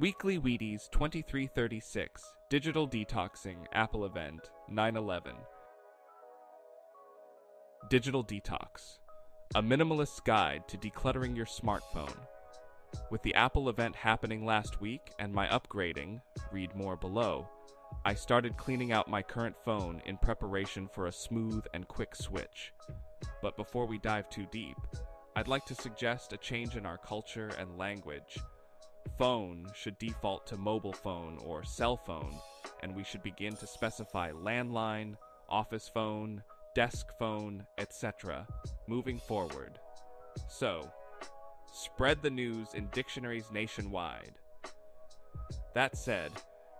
Weekly Wheaties 2336 Digital Detoxing Apple Event 911. Digital Detox A minimalist guide to decluttering your smartphone. With the Apple event happening last week and my upgrading, read more below, I started cleaning out my current phone in preparation for a smooth and quick switch. But before we dive too deep, I'd like to suggest a change in our culture and language. Phone should default to mobile phone or cell phone, and we should begin to specify landline, office phone, desk phone, etc., moving forward. So, spread the news in dictionaries nationwide. That said,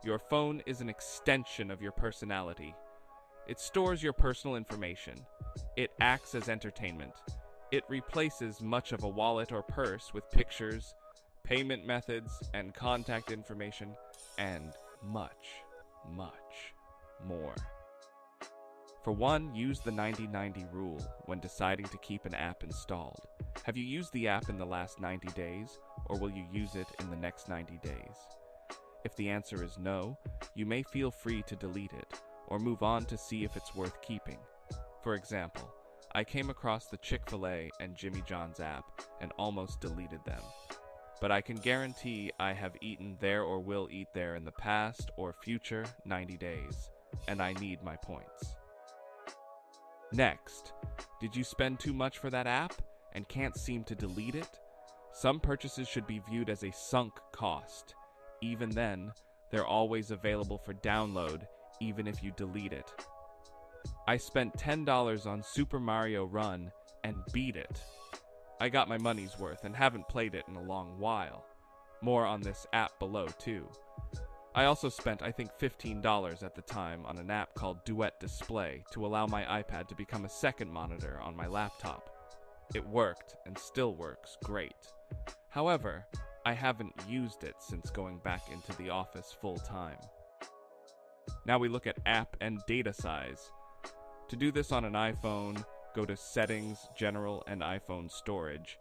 your phone is an extension of your personality. It stores your personal information. It acts as entertainment. It replaces much of a wallet or purse with pictures, payment methods, and contact information, and much, much more. For one, use the 90 90 rule when deciding to keep an app installed. Have you used the app in the last 90 days, or will you use it in the next 90 days? If the answer is no, you may feel free to delete it, or move on to see if it's worth keeping. For example, I came across the Chick fil A and Jimmy John's app and almost deleted them. But I can guarantee I have eaten there or will eat there in the past or future 90 days, and I need my points. Next, did you spend too much for that app and can't seem to delete it? Some purchases should be viewed as a sunk cost. Even then, they're always available for download, even if you delete it. I spent $10 on Super Mario Run and beat it. I got my money's worth and haven't played it in a long while. More on this app below, too. I also spent, I think, $15 at the time on an app called Duet Display to allow my iPad to become a second monitor on my laptop. It worked and still works great. However, I haven't used it since going back into the office full time. Now we look at app and data size. To do this on an iPhone, go to Settings, General, and iPhone Storage.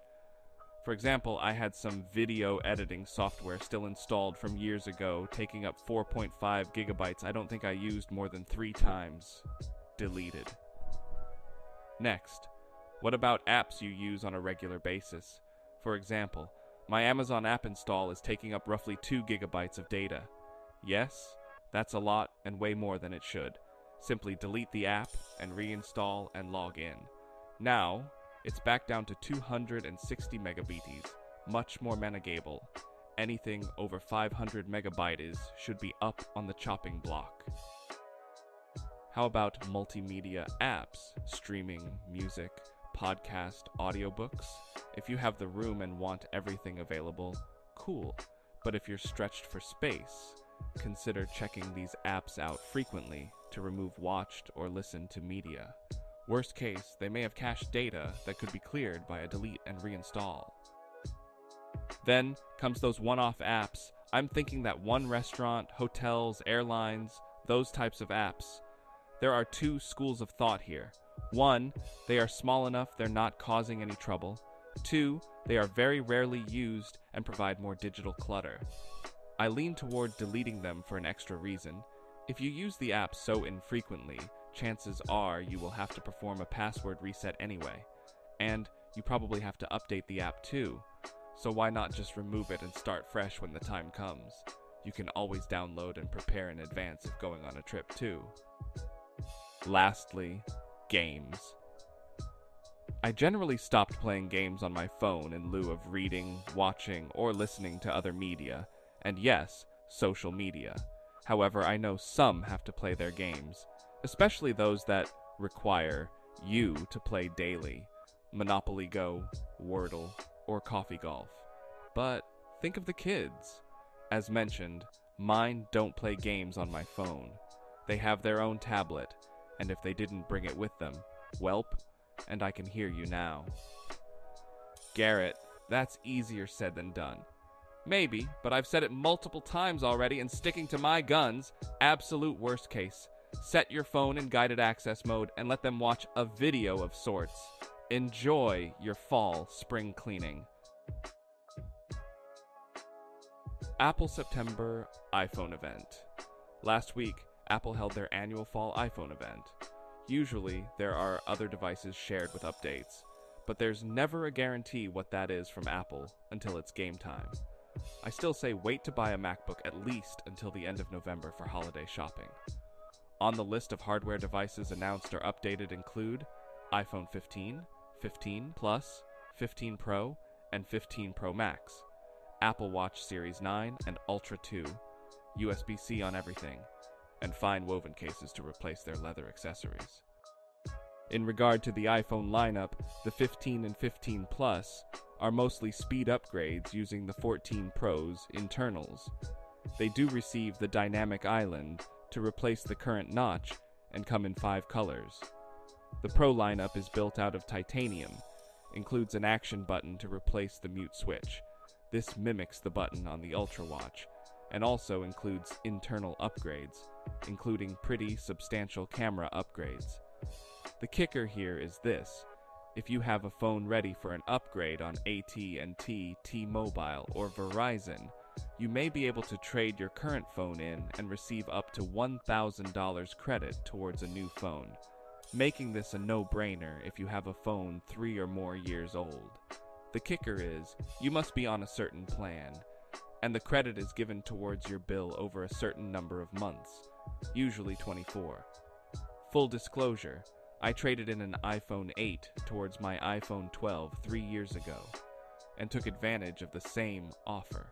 For example, I had some video editing software still installed from years ago, taking up 4.5 gigabytes. I don't think I used more than three times. Deleted. Next, what about apps you use on a regular basis? For example, my Amazon app install is taking up roughly 2 gigabytes of data. Yes, that's a lot and way more than it should. Simply delete the app and reinstall and log in. Now, it's back down to 260 megabytes, much more manageable. Anything over 500 megabytes should be up on the chopping block. How about multimedia apps, streaming, music, podcast, audiobooks? If you have the room and want everything available, cool. But if you're stretched for space, consider checking these apps out frequently to remove watched or listened to media. Worst case, they may have cached data that could be cleared by a delete and reinstall. Then comes those one off apps. I'm thinking that one restaurant, hotels, airlines, those types of apps. There are two schools of thought here. One, they are small enough they're not causing any trouble. Two, they are very rarely used and provide more digital clutter. I lean toward deleting them for an extra reason. If you use the app so infrequently, chances are you will have to perform a password reset anyway. And you probably have to update the app too. So why not just remove it and start fresh when the time comes? You can always download and prepare in advance if going on a trip too. Lastly, games. I generally stopped playing games on my phone in lieu of reading, watching, or listening to other media, and yes, social media. However, I know some have to play their games, especially those that require you to play daily Monopoly Go, Wordle, or Coffee Golf. But think of the kids. As mentioned, mine don't play games on my phone. They have their own tablet, and if they didn't bring it with them, welp, and I can hear you now. Garrett, that's easier said than done. Maybe, but I've said it multiple times already, and sticking to my guns, absolute worst case. Set your phone in guided access mode and let them watch a video of sorts. Enjoy your fall spring cleaning. Apple September iPhone event. Last week, Apple held their annual fall iPhone event. Usually, there are other devices shared with updates, but there's never a guarantee what that is from Apple until it's game time. I still say wait to buy a MacBook at least until the end of November for holiday shopping. On the list of hardware devices announced or updated include iPhone 15, 15 Plus, 15 Pro, and 15 Pro Max, Apple Watch Series 9 and Ultra 2, USB C on everything, and fine woven cases to replace their leather accessories. In regard to the iPhone lineup, the 15 and 15 Plus are mostly speed upgrades using the 14 Pro's internals. They do receive the dynamic island to replace the current notch and come in five colors. The Pro lineup is built out of titanium, includes an action button to replace the mute switch. This mimics the button on the Ultra Watch, and also includes internal upgrades, including pretty substantial camera upgrades. The kicker here is this. If you have a phone ready for an upgrade on AT&T, T-Mobile, or Verizon, you may be able to trade your current phone in and receive up to $1,000 credit towards a new phone, making this a no-brainer if you have a phone 3 or more years old. The kicker is, you must be on a certain plan, and the credit is given towards your bill over a certain number of months, usually 24. Full disclosure, I traded in an iPhone 8 towards my iPhone 12 three years ago and took advantage of the same offer.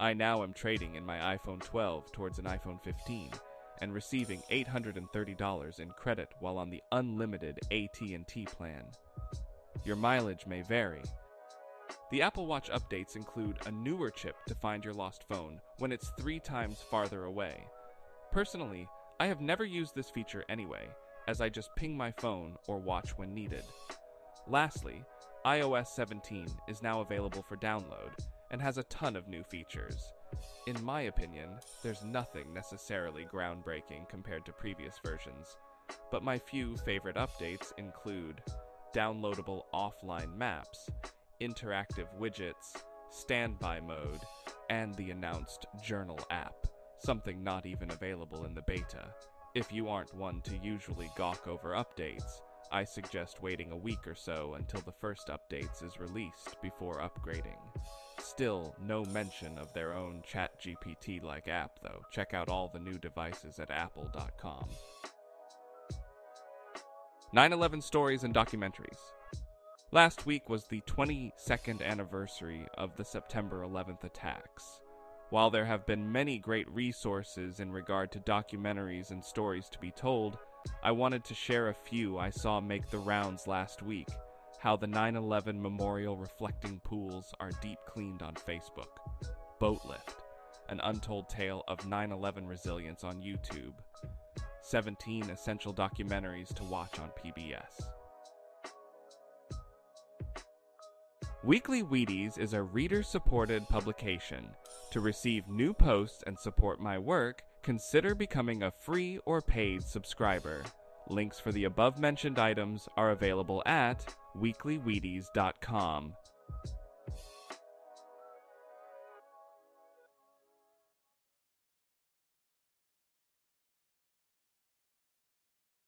I now am trading in my iPhone 12 towards an iPhone 15 and receiving $830 in credit while on the unlimited AT&T plan. Your mileage may vary. The Apple Watch updates include a newer chip to find your lost phone when it's 3 times farther away. Personally, I have never used this feature anyway as I just ping my phone or watch when needed. Lastly, iOS 17 is now available for download and has a ton of new features. In my opinion, there's nothing necessarily groundbreaking compared to previous versions, but my few favorite updates include downloadable offline maps, interactive widgets, standby mode, and the announced Journal app, something not even available in the beta. If you aren't one to usually gawk over updates, I suggest waiting a week or so until the first updates is released before upgrading. Still, no mention of their own ChatGPT like app, though. Check out all the new devices at apple.com. 9 11 stories and documentaries. Last week was the 22nd anniversary of the September 11th attacks. While there have been many great resources in regard to documentaries and stories to be told, I wanted to share a few I saw make the rounds last week. How the 9 11 memorial reflecting pools are deep cleaned on Facebook. Boatlift, an untold tale of 9 11 resilience on YouTube. 17 essential documentaries to watch on PBS. Weekly Wheaties is a reader supported publication. To receive new posts and support my work, consider becoming a free or paid subscriber. Links for the above mentioned items are available at weeklywheaties.com.